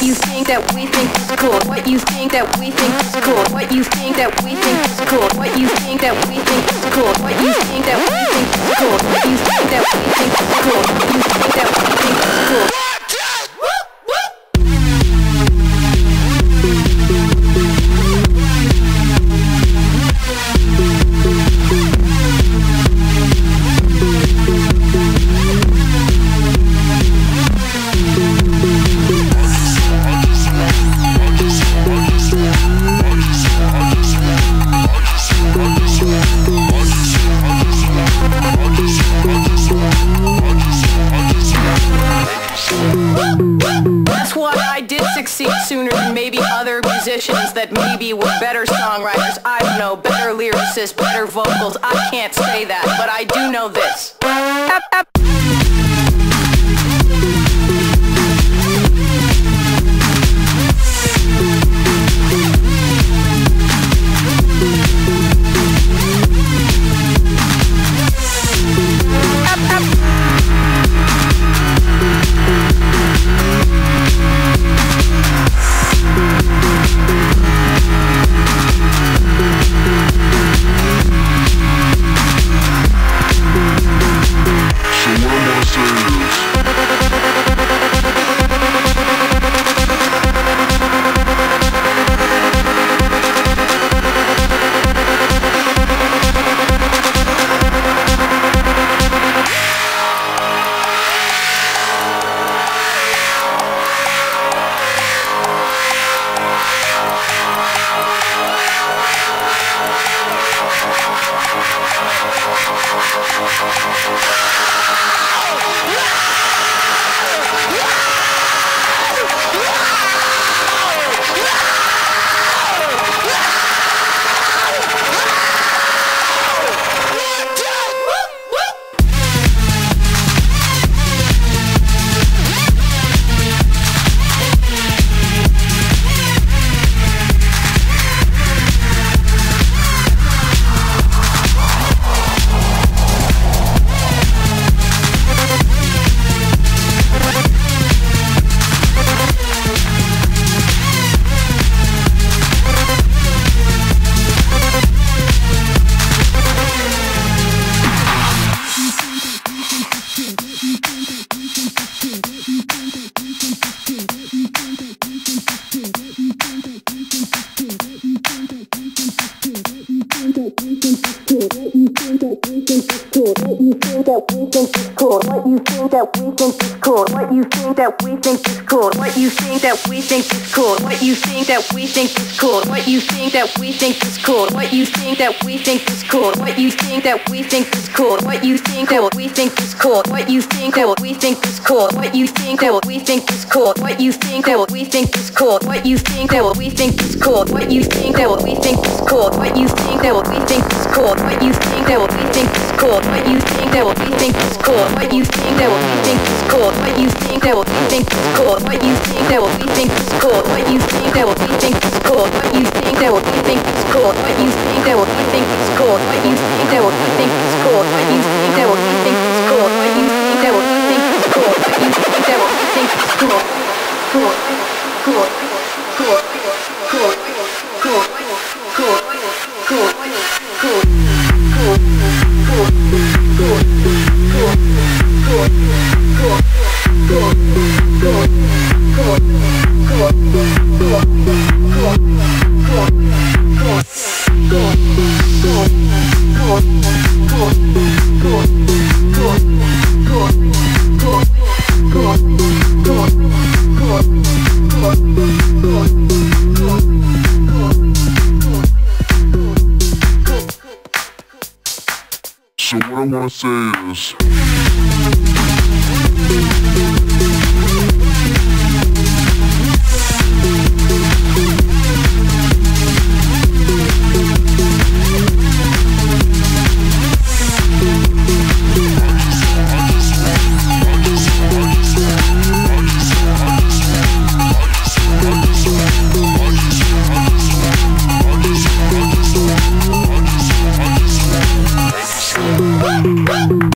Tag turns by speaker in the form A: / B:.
A: What you think that we think is cool. What you think that we think is cool. What you think that we think is cool. What you think that we think is cool. What you think that we think is cool. What you think that succeed sooner than maybe other musicians that maybe were better songwriters. I don't know, better lyricists, better vocals. I can't say that, but I do know this. that we think is cool, what you think that we think is cool, what you think that we think is cool, what you think that we think is cool, what you think that we think is cool, what you think that we think is cool, what you think that we think is cool, what you think that we think is cool, what you think that we think is cool, what you think that we think is cool, what you think that we think is cool, what you think that we think is cool, what you think that we think is cool, what you think that we think is cool, what you think that we think is cool, what you think that we think is cool, what you think that cool, you think it's cool, but you think that what you think is cool, but you think that what you think is cool, but you think that what you think is cool, but you think that what you think is cool, but you think that what you think is cool, but you think that what you think is cool, but you think that what you think is cool, but you think that what you think is cool, but you think that what you think is cool, but you think that what you think is cool, but you think that what you think is cool, cool, cool.
B: Sales.